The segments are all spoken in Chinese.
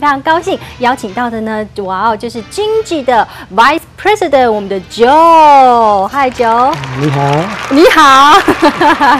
非常高兴邀请到的呢，哇哦，就是经济的 Vice President，我们的 Joe。嗨，Joe。你好。你好。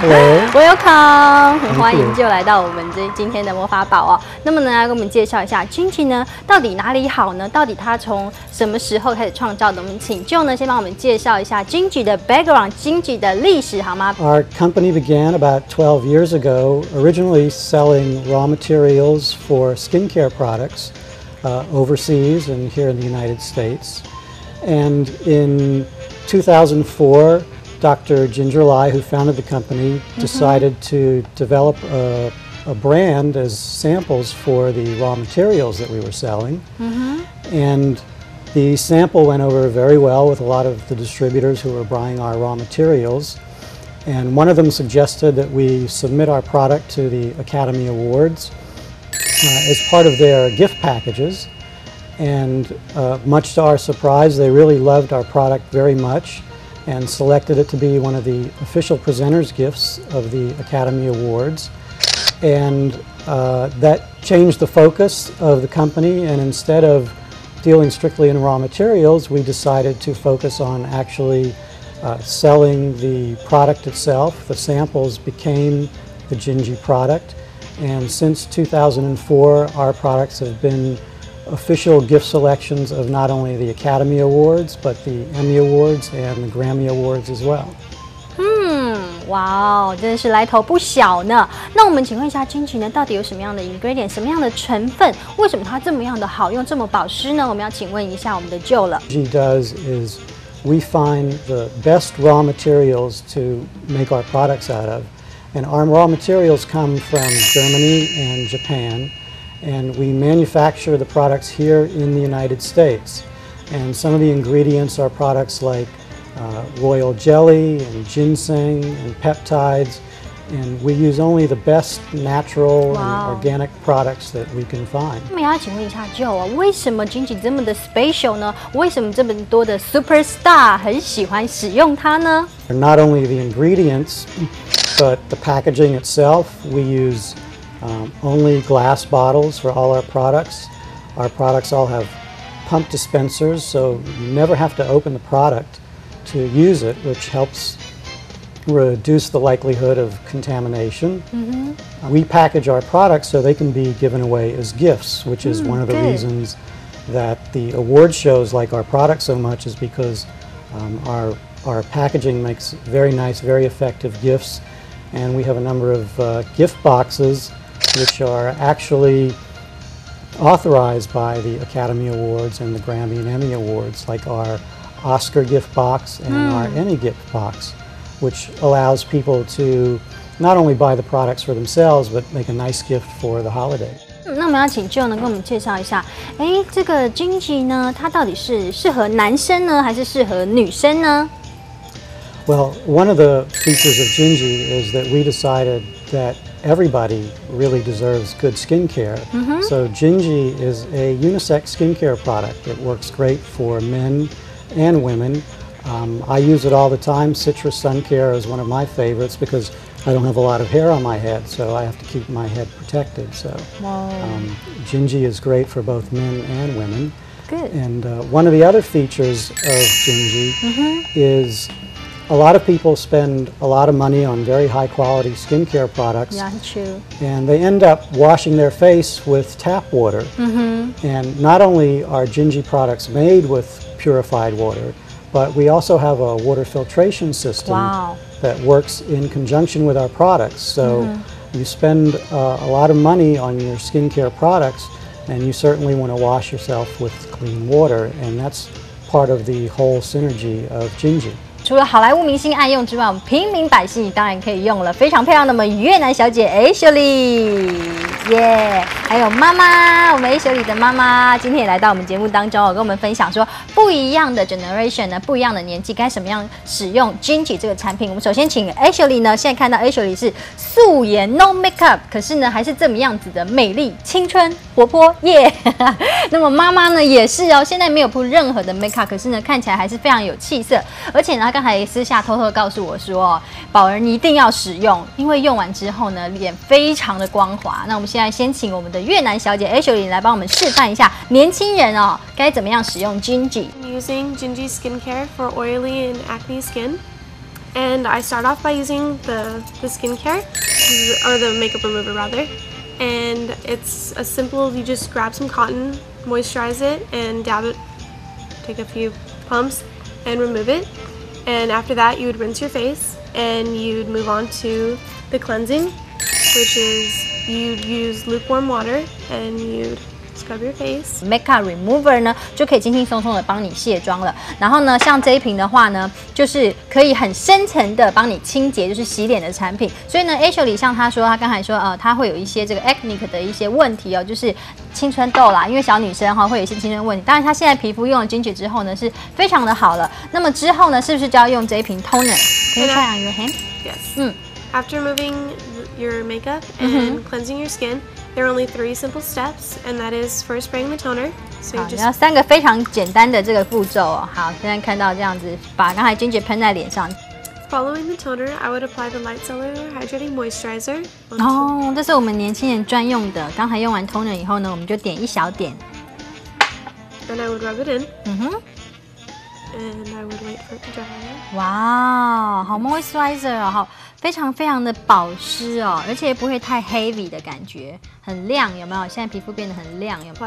Hello。Welcome，很欢迎 Joe 来到我们这今天的魔法宝哦。那么呢，要跟我们介绍一下经济呢，到底哪里好呢？到底它从什么时候开始创造的？我们请 Joe 呢，先帮我们介绍一下经济的 background，经济的历史好吗？Our company began about twelve years ago, originally selling raw materials for skincare products uh, overseas and here in the United States. And in 2004, Dr. Ginger Lai, who founded the company, decided to develop a, a brand as samples for the raw materials that we were selling. And the sample went over very well with a lot of the distributors who were buying our raw materials. And one of them suggested that we submit our product to the Academy Awards as part of their gift packages. And uh, much to our surprise, they really loved our product very much and selected it to be one of the official presenters' gifts of the Academy Awards. And uh, that changed the focus of the company, and instead of dealing strictly in raw materials, we decided to focus on actually uh, selling the product itself. The samples became the Gingy product, and since 2004, our products have been official gift selections of not only the Academy Awards, but the Emmy Awards and the Grammy Awards as well. 嗯，哇哦，真的是来头不小呢。那我们请问一下，金曲呢到底有什么样的 ingredient，什么样的成分？为什么它这么样的好用，这么保湿呢？我们要请问一下我们的 Joe 了。 G does is we find the best raw materials to make our products out of. And our raw materials come from Germany and Japan. And we manufacture the products here in the United States. And some of the ingredients are products like uh, royal jelly and ginseng and peptides. And we use only the best natural Wow. and organic products that we can find. 那么要请问一下 Joe 啊，为什么金曲这么的 special 呢？为什么这么多的 superstar 很喜欢使用它呢？ Not only the ingredients, but the packaging itself. We use um, only glass bottles for all our products. Our products all have pump dispensers, so you never have to open the product to use it, which helps reduce the likelihood of contamination. Uh, We package our products so they can be given away as gifts, which is one of the good. reasons that the award shows like our product so much is because um, our our packaging makes very nice, very effective gifts, and we have a number of uh, gift boxes which are actually authorized by the Academy Awards and the Grammy and Emmy Awards, like our Oscar gift box and our Emmy gift box, which allows people to not only buy the products for themselves, but make a nice gift for the holiday. 嗯那我们要请 Joe 呢跟我们介绍一下，哎，这个金曲呢，它到底是适合男生呢，还是适合女生呢？ well, one of the features of Gingy is that we decided that everybody really deserves good skincare. So Gingy is a unisex skincare product. It works great for men and women. Um, I use it all the time. Citrus Sun Care is one of my favorites because I don't have a lot of hair on my head, so I have to keep my head protected. So um, Gingy is great for both men and women. Good. And uh, one of the other features of Gingy is a lot of people spend a lot of money on very high quality skincare products Yeah, true. and they end up washing their face with tap water. And not only are Gingy products made with purified water, but we also have a water filtration system Wow. that works in conjunction with our products. So you spend uh, a lot of money on your skincare products, and you certainly want to wash yourself with clean water, and that's part of the whole synergy of Gingy. 除了好莱坞明星爱用之外，我们平民百姓当然可以用了。非常漂亮的我们越南小姐 A 秀丽，耶！还有妈妈，我们 A 秀丽的妈妈今天也来到我们节目当中哦，跟我们分享说不一样的 generation 呢，不一样的年纪该什么样使用 Gingy 这个产品。我们首先请 A 秀丽呢，现在看到 A 秀丽是素颜 no makeup，可是呢还是这么样子的美丽、青春、活泼，耶！那么妈妈呢也是哦，现在没有铺任何的 makeup，可是呢看起来还是非常有气色，而且呢刚才私下偷偷地告诉我说，宝儿你一定要使用，因为用完之后呢脸非常的光滑。那我们现在先请我们的越南小姐 Ashley 来帮我们示范一下，年轻人哦该怎么样使用 Gingy。I'm using Gingy skincare for oily and acne skin. And I start off by using the, the skincare, or the makeup remover rather. And it's as simple as you just grab some cotton, moisturize it, and dab it, take a few pumps, and remove it. And after that, you would rinse your face, and you'd move on to the cleansing, which is you'd use lukewarm water, and you'd scrub your face. Makeup Remover 呢，就可以轻轻松松的帮你卸妆了。然后呢，像这一瓶的话呢，就是可以很深层的帮你清洁，就是洗脸的产品。所以呢，Ashley 像他说，他刚才说，呃，他会有一些这个 acne 的一些问题哦，就是青春痘啦，因为小女生哈会有一些青春问题。当然，她现在皮肤用了 Ginger 之后呢，是非常的好了。那么之后呢，是不是就要用这一瓶 Toner？Can you try on your hand？Yes. Mm. After removing your makeup and cleansing your skin, there are only three simple steps, and that is first spraying the toner. So 好 you，然后 just 三个非常简单的这个步骤哦。好，现在看到这样子，把刚才 Ginger 喷在脸上。 following the toner, I would apply the Light Cellular Hydrating Moisturizer. onto- 哦，这是我们年轻人专用的。刚才用完 toner 以后呢，我们就点一小点。 Then I would rub it in, 嗯哼， and I would wait for it to dry. 哇，好 moisturizer 哦，好， 非常非常的保湿哦，而且不会太 heavy 的感觉，很亮，有没有？现在皮肤变得很亮，有没有.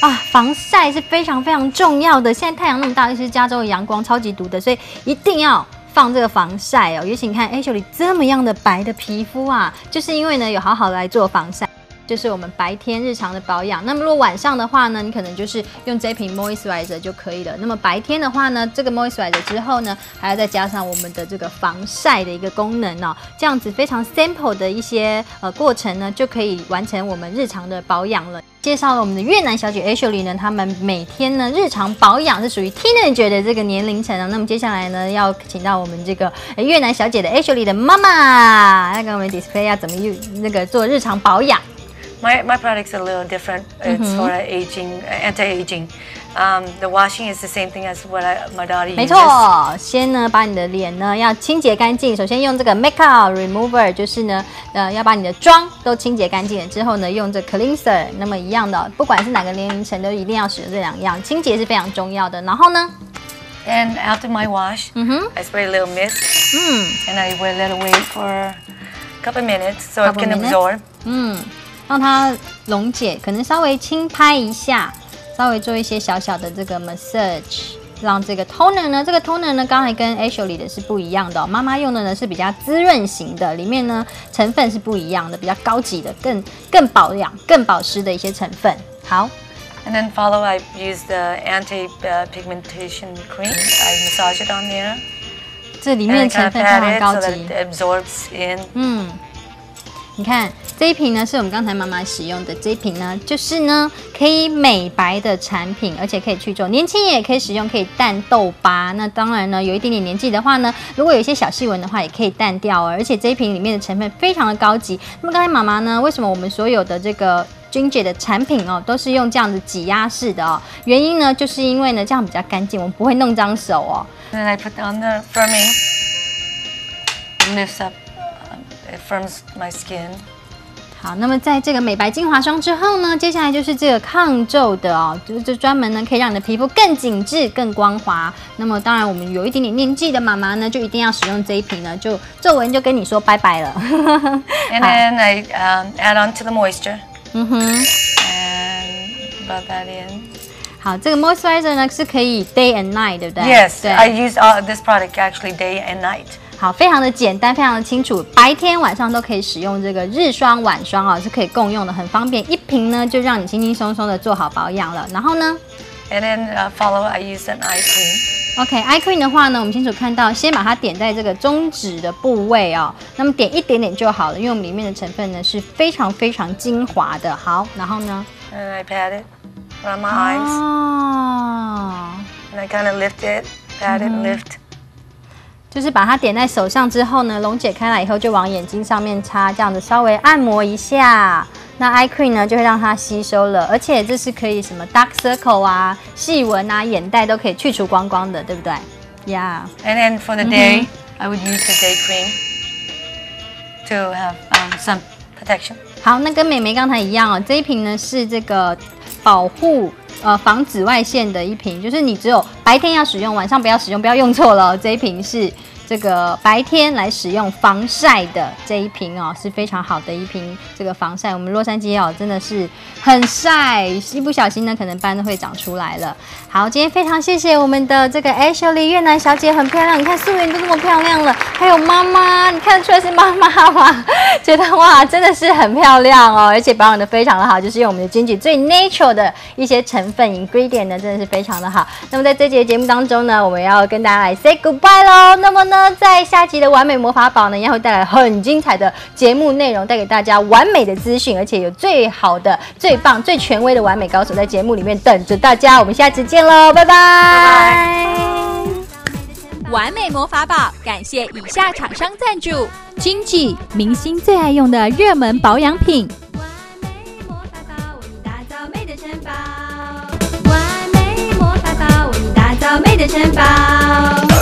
啊，防晒是非常非常重要的。现在太阳那么大，尤其是加州的阳光超级毒的，所以一定要放这个防晒哦。尤其你看 Ashley 这么样的白的皮肤啊，就是因为呢有好好来做防晒。就是我们白天日常的保养。那么如果晚上的话呢，你可能就是用这瓶 moisturizer 就可以了。那么白天的话呢，这个 moisturizer 之后呢，还要再加上我们的这个防晒的一个功能哦，这样子非常 simple 的一些呃过程呢，就可以完成我们日常的保养了。介绍了我们的越南小姐 Ashley 呢，她们每天呢日常保养是属于 teenager 的这个年龄层啊。那么接下来呢，要请到我们这个越南小姐的 Ashley 的妈妈来给我们 display 要怎么用那个做日常保养。My, my product's a little different. It's for aging, anti-aging. Um, the washing is the same thing as what I, my daughter 没 uses. 错，先呢把你的脸呢要清洁干净。首先用这个 makeup remover，就是呢呃要把你的妆都清洁干净了之后呢，用这 cleanser，那么一样的，不管是哪个年龄层都一定要使用这两样，清洁是非常重要的。然后呢， And after my wash, Mhm. I spray a little mist 嗯 and I will let it wait for a couple minutes so Couple it can minutes? absorb. 嗯， 让它溶解，可能稍微轻拍一下，稍微做一些小小的这个 massage。让这个 toner 呢，这个 toner 呢，刚才跟 Ashley 的是不一样的、哦，妈妈用的呢是比较滋润型的，里面呢成分是不一样的，比较高级的，更更保养、更保湿的一些成分。好，And then follow, I use the anti-pigmentation cream. I massage it on there 这里面成分非常高级 absorbs in. 嗯，你看这一瓶呢，是我们刚才妈妈使用的。这一瓶呢，就是呢可以美白的产品，而且可以去皱，年轻人也可以使用，可以淡痘疤。那当然呢，有一点点年纪的话呢，如果有一些小细纹的话，也可以淡掉哦。而且这一瓶里面的成分非常的高级。那么刚才妈妈呢，为什么我们所有的这个 Ginger 的产品哦，都是用这样子挤压式的哦？原因呢，就是因为呢，这样比较干净，我们不会弄脏手哦。Then I put on the firming. Lifts up, it firms my skin. 好，那么在这个美白精华霜之后呢，接下来就是这个抗皱的哦，就是这专门呢可以让你的皮肤更紧致、更光滑。那么当然，我们有一点点年纪的妈妈呢，就一定要使用这一瓶呢，就皱纹就跟你说拜拜了。And then I um, add on to the moisture 嗯哼，and rub that in. 好，这个 moisturizer 呢是可以 day and night，对不对 Yes, 对 I use uh, this product actually day and night. 好，非常的简单，非常的清楚，白天晚上都可以使用这个日霜、晚霜啊，是可以共用的，很方便，一瓶呢就让你轻轻松松的做好保养了。然后呢？And then uh, follow, I use an eye cream. OK，eye cream 的话呢，我们清楚看到，先把它点在这个中指的部位哦，那么点一点点就好了，因为我们里面的成分呢是非常非常精华的。好，然后呢？And I pat it around my eyes. 哦，And I kind of lift it, pat it, lift. 就是把它点在手上之后呢，溶解开来以后，就往眼睛上面擦，这样子稍微按摩一下。那 eye cream 呢，就会让它吸收了，而且这是可以什么 dark circle 啊、细纹啊、眼袋都可以去除光光的，对不对？Yeah. And then for the day, I would use the day cream to have um, some protection. 好，那跟美眉刚才一样哦，这一瓶呢是这个保护呃防紫外线的一瓶，就是你只有白天要使用，晚上不要使用，不要用错了。这一瓶是这个白天来使用防晒的这一瓶哦，是非常好的一瓶这个防晒。我们洛杉矶哦真的是很晒，一不小心呢可能斑都会长出来了。好，今天非常谢谢我们的这个 Ashley 越南小姐，很漂亮，你看素颜都这么漂亮了，还有妈妈，你看得出来是妈妈吗？觉得哇，真的是很漂亮哦，而且保养的非常的好，就是用我们的金桔最 natural 的一些成分 ingredient 呢，真的是非常的好。那么在这节节目当中呢，我们要跟大家来 say goodbye 喽。那么呢，在下集的完美魔法宝呢，也会带来很精彩的节目内容，带给大家完美的资讯，而且有最好的、最棒、最权威的完美高手在节目里面等着大家。我们下次见喽，拜拜。完美魔法宝，感谢以下厂商赞助：经济明星最爱用的热门保养品。完美魔法宝，为你打造美的城堡。完美魔法宝，为你打造美的城堡。